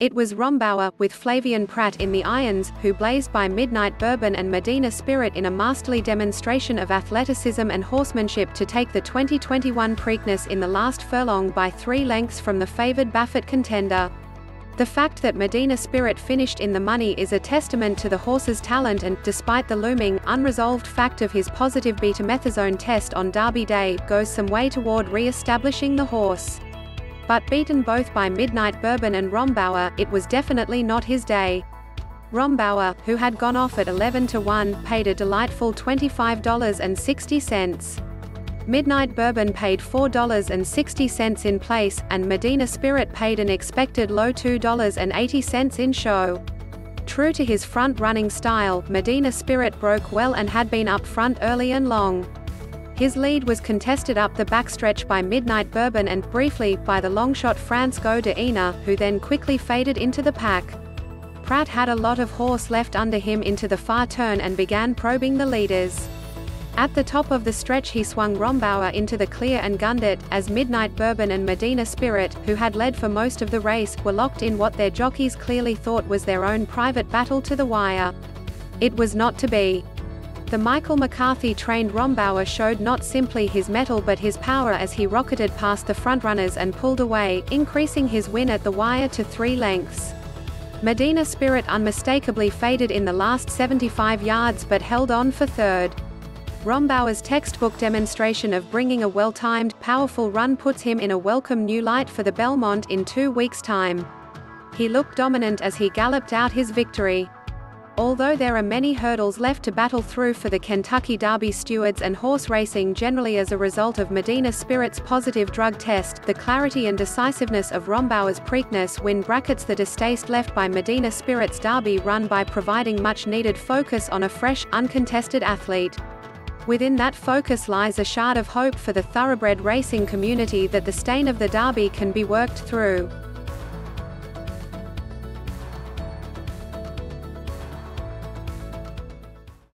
It was Rombauer, with Flavien Prat in the irons, who blazed by Midnight Bourbon and Medina Spirit in a masterly demonstration of athleticism and horsemanship to take the 2021 Preakness in the last furlong by three lengths from the favoured Baffert contender. The fact that Medina Spirit finished in the money is a testament to the horse's talent and, despite the looming, unresolved fact of his positive betamethasone test on Derby Day, goes some way toward re-establishing the horse. But beaten both by Midnight Bourbon and Rombauer, it was definitely not his day. Rombauer, who had gone off at 11 to 1, paid a delightful $25.60. Midnight Bourbon paid $4.60 in place, and Medina Spirit paid an expected low $2.80 in show. True to his front-running style, Medina Spirit broke well and had been up front early and long. His lead was contested up the backstretch by Midnight Bourbon and, briefly, by the longshot France Go de Ina, who then quickly faded into the pack. Prat had a lot of horse left under him into the far turn and began probing the leaders. At the top of the stretch he swung Rombauer into the clear and gunned it, as Midnight Bourbon and Medina Spirit, who had led for most of the race, were locked in what their jockeys clearly thought was their own private battle to the wire. It was not to be. The Michael McCarthy-trained Rombauer showed not simply his mettle but his power as he rocketed past the frontrunners and pulled away, increasing his win at the wire to three lengths. Medina Spirit unmistakably faded in the last 75 yards but held on for third. Rombauer's textbook demonstration of bringing a well-timed, powerful run puts him in a welcome new light for the Belmont in two weeks' time. He looked dominant as he galloped out his victory. Although there are many hurdles left to battle through for the Kentucky Derby stewards and horse racing generally as a result of Medina Spirit's positive drug test, the clarity and decisiveness of Rombauer's Preakness win brackets the distaste left by Medina Spirit's Derby run by providing much needed focus on a fresh, uncontested athlete. Within that focus lies a shard of hope for the thoroughbred racing community that the stain of the Derby can be worked through.